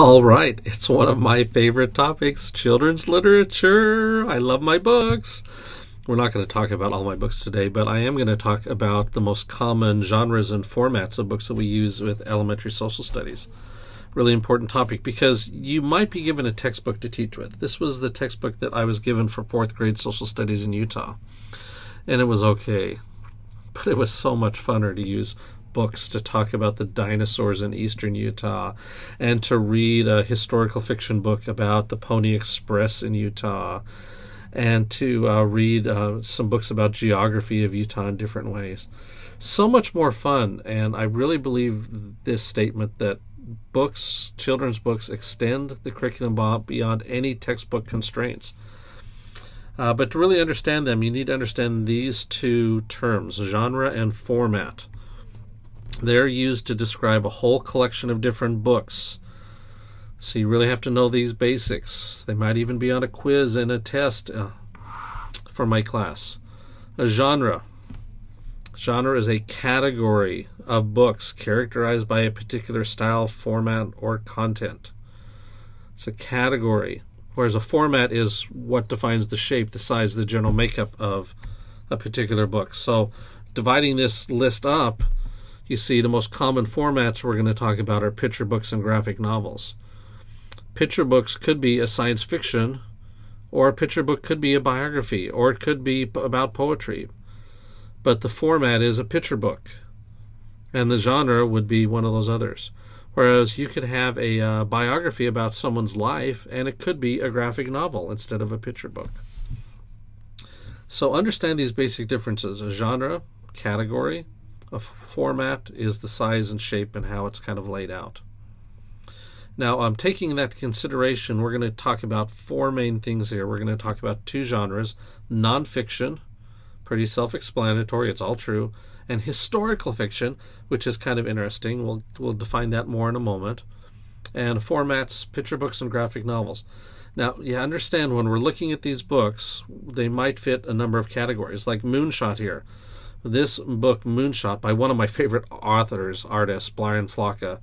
All right, it's one of my favorite topics children's literature. I love my books. We're not going to talk about all my books today, but I am going to talk about the most common genres and formats of books that we use with elementary social studies. Really important topic because you might be given a textbook to teach with. This was the textbook that I was given for fourth grade social studies in Utah, and it was okay, but it was so much funner to use books to talk about the dinosaurs in eastern Utah and to read a historical fiction book about the Pony Express in Utah and to uh, read uh, some books about geography of Utah in different ways. So much more fun, and I really believe this statement that books, children's books, extend the curriculum beyond any textbook constraints. Uh, but to really understand them, you need to understand these two terms genre and format. They're used to describe a whole collection of different books. So you really have to know these basics. They might even be on a quiz and a test uh, for my class. A genre. Genre is a category of books characterized by a particular style, format, or content. It's a category, whereas a format is what defines the shape, the size, the general makeup of a particular book. So dividing this list up, you see, the most common formats we're going to talk about are picture books and graphic novels. Picture books could be a science fiction, or a picture book could be a biography, or it could be about poetry. But the format is a picture book, and the genre would be one of those others. Whereas you could have a uh, biography about someone's life, and it could be a graphic novel instead of a picture book. So understand these basic differences a genre, category, a format is the size and shape and how it's kind of laid out. Now, um, taking that consideration, we're going to talk about four main things here. We're going to talk about two genres nonfiction, pretty self explanatory, it's all true, and historical fiction, which is kind of interesting. We'll, we'll define that more in a moment. And formats, picture books, and graphic novels. Now, you understand when we're looking at these books, they might fit a number of categories, like Moonshot here. This book, Moonshot, by one of my favorite authors, artists, Brian Floca,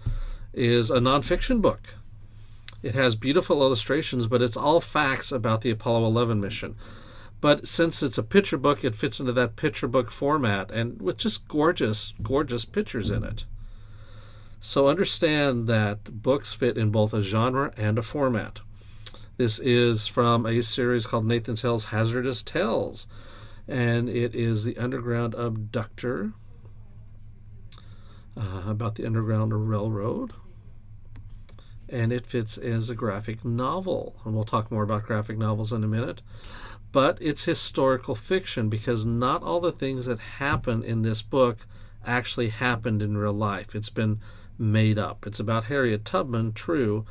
is a nonfiction book. It has beautiful illustrations, but it's all facts about the Apollo 11 mission. But since it's a picture book, it fits into that picture book format and with just gorgeous, gorgeous pictures in it. So understand that books fit in both a genre and a format. This is from a series called Nathan Hale's Hazardous Tales and it is the Underground Abductor uh, about the Underground Railroad. And it fits as a graphic novel. And we'll talk more about graphic novels in a minute. But it's historical fiction because not all the things that happen in this book actually happened in real life. It's been made up. It's about Harriet Tubman, true,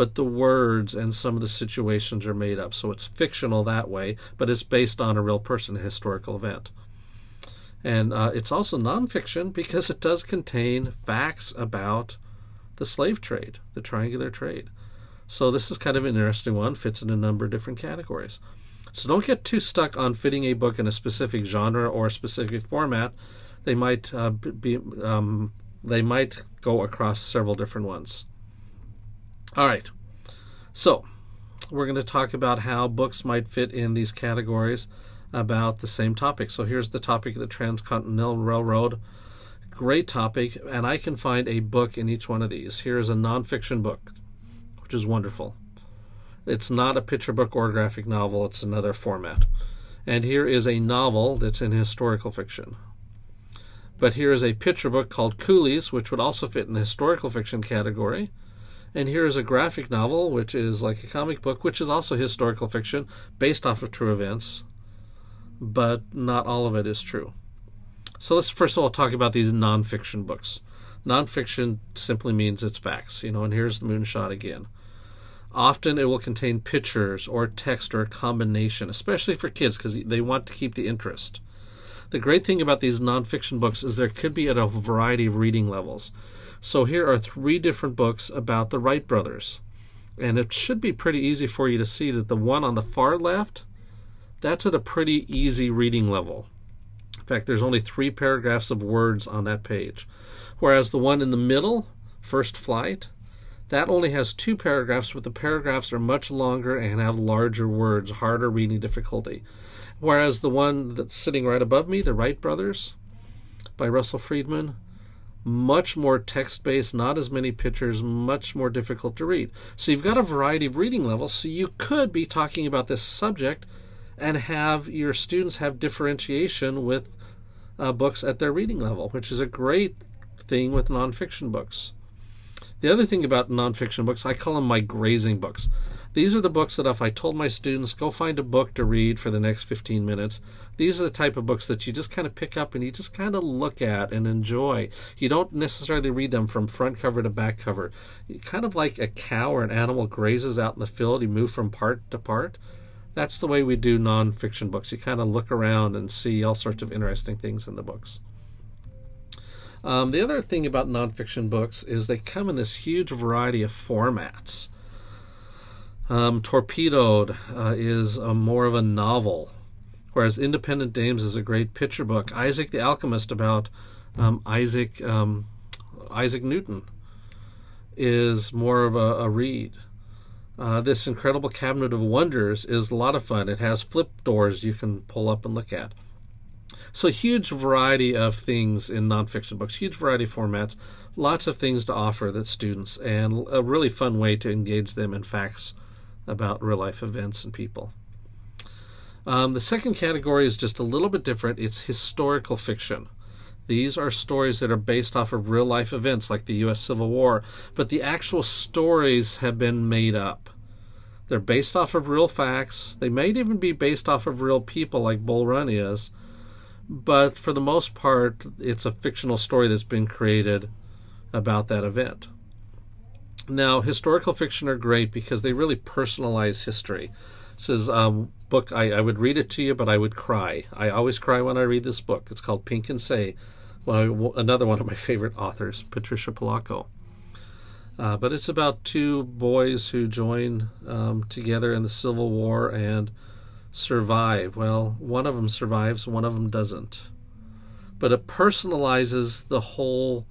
but the words and some of the situations are made up. So it's fictional that way, but it's based on a real person, a historical event. And uh, it's also nonfiction because it does contain facts about the slave trade, the triangular trade. So this is kind of an interesting one, fits in a number of different categories. So don't get too stuck on fitting a book in a specific genre or a specific format. They might uh, be um, they might go across several different ones. All right. So, we're going to talk about how books might fit in these categories about the same topic. So, here's the topic of the Transcontinental Railroad. Great topic, and I can find a book in each one of these. Here is a nonfiction book, which is wonderful. It's not a picture book or graphic novel, it's another format. And here is a novel that's in historical fiction. But here is a picture book called Coolies, which would also fit in the historical fiction category. And here is a graphic novel, which is like a comic book, which is also historical fiction based off of true events, but not all of it is true. So let's first of all talk about these nonfiction books. Nonfiction simply means it's facts, you know, and here's the moonshot again. Often it will contain pictures or text or a combination, especially for kids because they want to keep the interest. The great thing about these nonfiction books is there could be at a variety of reading levels. So here are three different books about the Wright brothers. And it should be pretty easy for you to see that the one on the far left, that's at a pretty easy reading level. In fact, there's only three paragraphs of words on that page. Whereas the one in the middle, First Flight, That only has two paragraphs, but the paragraphs are much longer and have larger words, harder reading difficulty. Whereas the one that's sitting right above me, The Wright Brothers by Russell Freedman, much more text based, not as many pictures, much more difficult to read. So you've got a variety of reading levels. So you could be talking about this subject and have your students have differentiation with uh, books at their reading level, which is a great thing with nonfiction books. The other thing about nonfiction books, I call them my grazing books. These are the books that if I told my students, go find a book to read for the next 15 minutes, these are the type of books that you just kind of pick up and you just kind of look at and enjoy. You don't necessarily read them from front cover to back cover. You kind of like a cow or an animal grazes out in the field, you move from part to part. That's the way we do nonfiction books. You kind of look around and see all sorts of interesting things in the books. Um, the other thing about nonfiction books is they come in this huge variety of formats. Um, Torpedoed uh, is a more of a novel, whereas Independent Dames is a great picture book. Isaac the Alchemist about um, Isaac um, Isaac Newton is more of a, a read. Uh, this incredible cabinet of wonders is a lot of fun. It has flip doors you can pull up and look at. So, huge variety of things in nonfiction books, huge variety of formats, lots of things to offer that students, and a really fun way to engage them in facts about real life events and people. Um, the second category is just a little bit different. It's historical fiction. These are stories that are based off of real life events like the U.S. Civil War, but the actual stories have been made up. They're based off of real facts. They might even be based off of real people like Bull Run is, but for the most part, it's a fictional story that's been created about that event. Now, historical fiction are great because they really personalize history. This is a book, I, I would read it to you, but I would cry. I always cry when I read this book. It's called Pink and Say well, another one of my favorite authors, Patricia Polacco. Uh, but it's about two boys who join um, together in the Civil War and survive. Well, one of them survives, one of them doesn't. But it personalizes the whole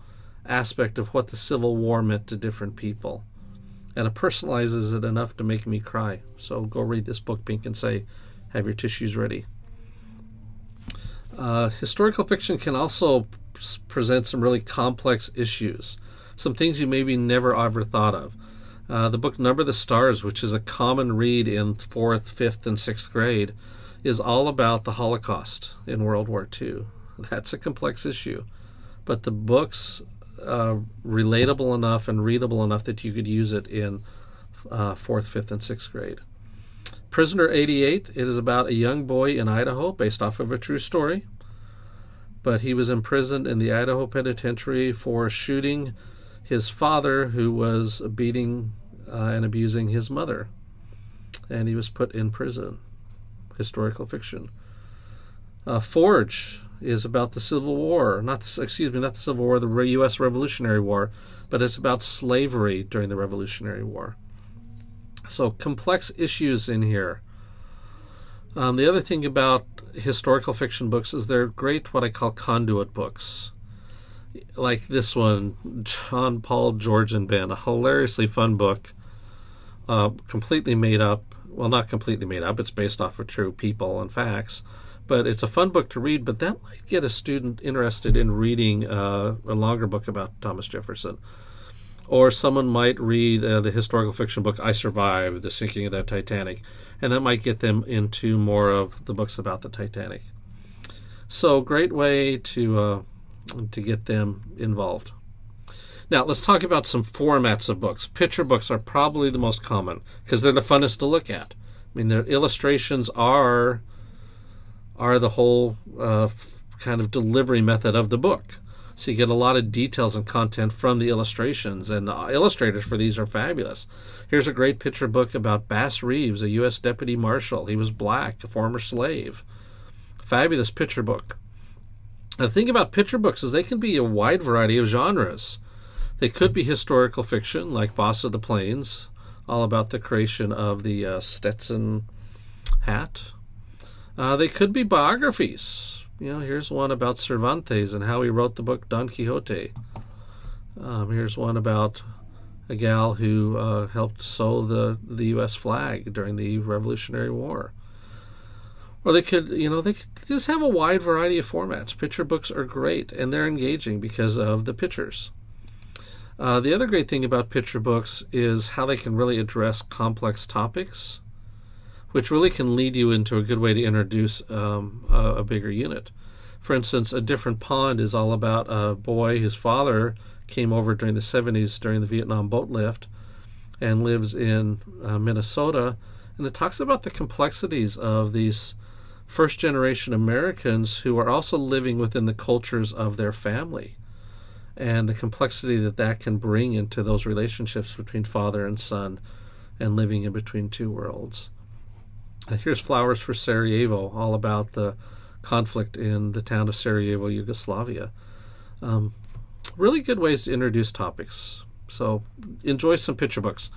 aspect of what the Civil War meant to different people. And it personalizes it enough to make me cry. So go read this book, Pink, and say, have your tissues ready. Uh, historical fiction can also present some really complex issues, some things you maybe never ever thought of. Uh, the book Number the Stars, which is a common read in fourth, fifth, and sixth grade, is all about the Holocaust in World War II. That's a complex issue, but the book's uh, relatable enough and readable enough that you could use it in uh, fourth, fifth, and sixth grade. Prisoner 88, it is about a young boy in Idaho based off of a true story. But he was imprisoned in the Idaho penitentiary for shooting his father, who was beating uh, and abusing his mother. And he was put in prison. Historical fiction. Uh, Forge is about the Civil War, not the, excuse me, not the Civil War, the U.S. Revolutionary War, but it's about slavery during the Revolutionary War. So complex issues in here. Um, the other thing about historical fiction books is they're great, what I call conduit books. Like this one, John Paul George and Ben, a hilariously fun book, uh, completely made up. Well, not completely made up. It's based off of true people and facts, but it's a fun book to read. But that might get a student interested in reading uh, a longer book about Thomas Jefferson or someone might read uh, the historical fiction book I Survived, The Sinking of the Titanic, and that might get them into more of the books about the Titanic. So, great way to uh, to get them involved. Now, let's talk about some formats of books. Picture books are probably the most common because they're the funnest to look at. I mean, their illustrations are are the whole uh, kind of delivery method of the book. So you get a lot of details and content from the illustrations, and the illustrators for these are fabulous. Here's a great picture book about Bass Reeves, a U.S. deputy marshal. He was black, a former slave. Fabulous picture book. The thing about picture books is they can be a wide variety of genres. They could be historical fiction, like Boss of the Plains, all about the creation of the uh, Stetson hat. Uh, they could be biographies, you know, here's one about Cervantes and how he wrote the book Don Quixote. Um, here's one about a gal who uh, helped sew the the U.S. flag during the Revolutionary War. Or they could, you know, they could just have a wide variety of formats. Picture books are great, and they're engaging because of the pictures. Uh, the other great thing about picture books is how they can really address complex topics, which really can lead you into a good way to introduce um, a, a bigger unit. For instance, A Different Pond is all about a boy whose father came over during the 70s during the Vietnam boat lift and lives in uh, Minnesota. And it talks about the complexities of these first generation Americans who are also living within the cultures of their family and the complexity that that can bring into those relationships between father and son and living in between two worlds. Uh, here's Flowers for Sarajevo, all about the conflict in the town of Sarajevo, Yugoslavia. Um, really good ways to introduce topics. So enjoy some picture books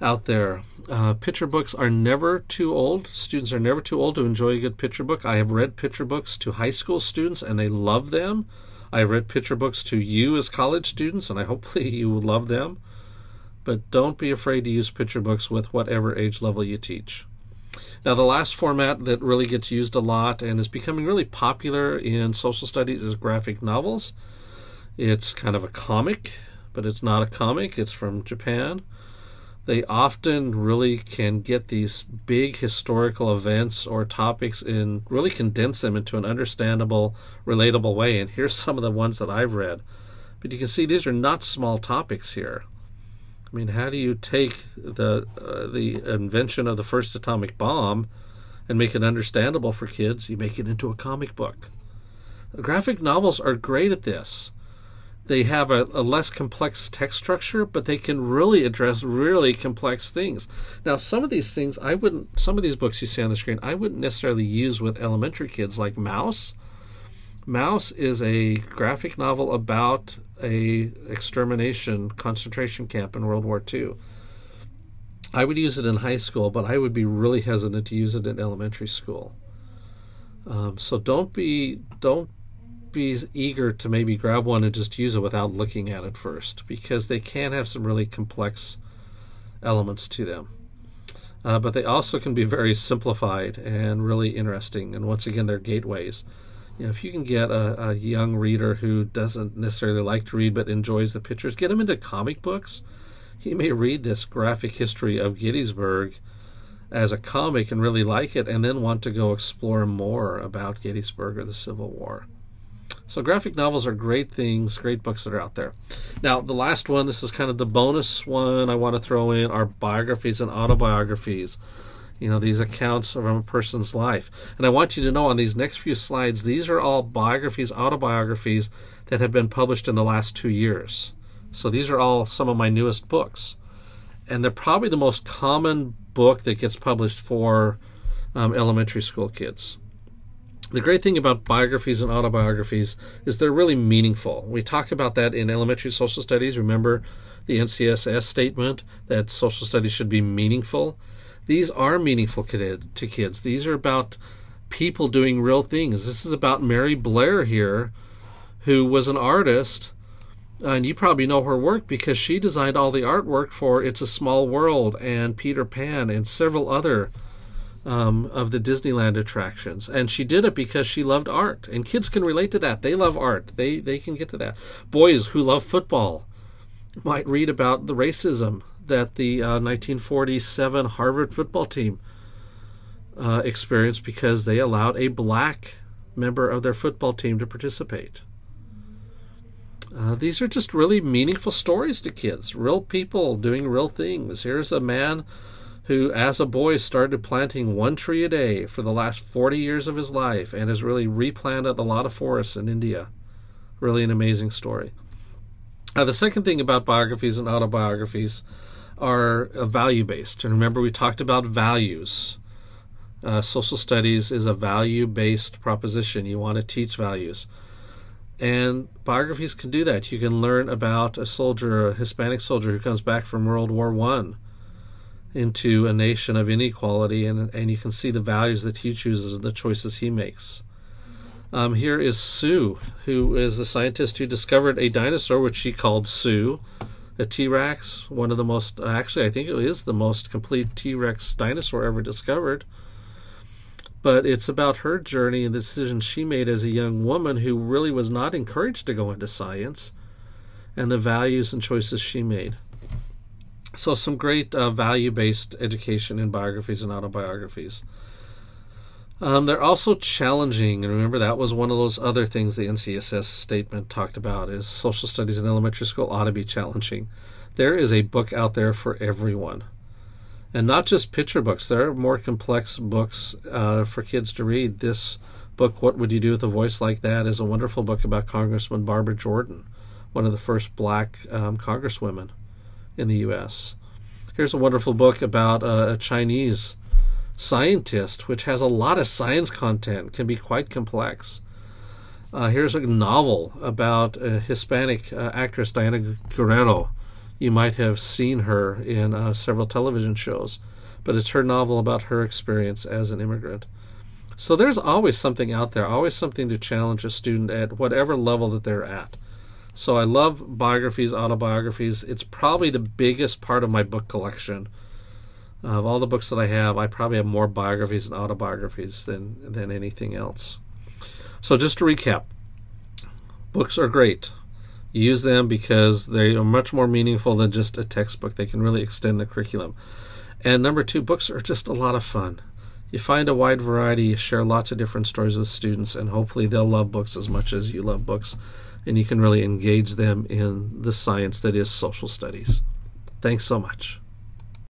out there. Uh, picture books are never too old. Students are never too old to enjoy a good picture book. I have read picture books to high school students and they love them. I have read picture books to you as college students and I hopefully you will love them. But don't be afraid to use picture books with whatever age level you teach. Now, the last format that really gets used a lot and is becoming really popular in social studies is graphic novels. It's kind of a comic, but it's not a comic, it's from Japan they often really can get these big historical events or topics and really condense them into an understandable, relatable way. And here's some of the ones that I've read. But you can see these are not small topics here. I mean, how do you take the uh, the invention of the first atomic bomb and make it understandable for kids? You make it into a comic book. Graphic novels are great at this they have a, a, less complex text structure, but they can really address really complex things. Now, some of these things I wouldn't, some of these books you see on the screen, I wouldn't necessarily use with elementary kids, like Maus. Maus is a graphic novel about a extermination concentration camp in World War II. I would use it in high school, but I would be really hesitant to use it in elementary school. Um, so don't be don't be eager to maybe grab one and just use it without looking at it first because they can have some really complex elements to them. Uh, but they also can be very simplified and really interesting. And once again, they're gateways. You know, if you can get a, a young reader who doesn't necessarily like to read but enjoys the pictures, get him into comic books. He may read this graphic history of Gettysburg as a comic and really like it, and then want to go explore more about Gettysburg or the Civil War. So graphic novels are great things, great books that are out there. Now, the last one, this is kind of the bonus one I want to throw in, are biographies and autobiographies. You know, these accounts of a person's life. And I want you to know on these next few slides, these are all biographies, autobiographies that have been published in the last two years. So these are all some of my newest books. And they're probably the most common book that gets published for um, elementary school kids. The great thing about biographies and autobiographies is they're really meaningful. We talk about that in elementary social studies. Remember the NCSS statement that social studies should be meaningful? These are meaningful to kids. These are about people doing real things. This is about Mary Blair here, who was an artist. And you probably know her work because she designed all the artwork for It's a Small World and Peter Pan and several other um, of the Disneyland attractions, and she did it because she loved art, and kids can relate to that. They love art. They they can get to that. Boys who love football might read about the racism that the uh, 1947 Harvard football team uh, experienced because they allowed a black member of their football team to participate. Uh, these are just really meaningful stories to kids. Real people doing real things. Here's a man who, as a boy, started planting one tree a day for the last 40 years of his life and has really replanted a lot of forests in India. Really an amazing story. Now, the second thing about biographies and autobiographies are uh, value based. And remember, we talked about values. Uh, social studies is a value based proposition. You want to teach values. And biographies can do that. You can learn about a soldier, a Hispanic soldier who comes back from World War One into a nation of inequality, and, and you can see the values that he chooses and the choices he makes. Um, here is Sue, who is the scientist who discovered a dinosaur which she called Sue. A T Rex, one of the most, actually, I think it is the most complete T Rex dinosaur ever discovered. But it's about her journey and the decisions she made as a young woman who really was not encouraged to go into science and the values and choices she made. So, some great uh, value based education in biographies and autobiographies. Um, they're also challenging, and remember that was one of those other things the NCSS statement talked about is social studies in elementary school ought to be challenging. There is a book out there for everyone, and not just picture books. There are more complex books uh, for kids to read. This book, "What Would You Do with a Voice Like That," is a wonderful book about Congressman Barbara Jordan, one of the first black um, congresswomen in the U.S. Here's a wonderful book about uh, a Chinese Scientist, which has a lot of science content, can be quite complex. Uh, here's a novel about a Hispanic uh, actress, Diane Guerrero. You might have seen her in uh, several television shows, but it's her novel about her experience as an immigrant. So there's always something out there, always something to challenge a student at whatever level that they're at. So I love biographies, autobiographies. It's probably the biggest part of my book collection of all the books that I have, I probably have more biographies and autobiographies than than anything else. So just to recap, books are great. Use them because they are much more meaningful than just a textbook. They can really extend the curriculum. And number two, books are just a lot of fun. You find a wide variety, you share lots of different stories with students, and hopefully they'll love books as much as you love books. And you can really engage them in the science that is social studies. Thanks so much.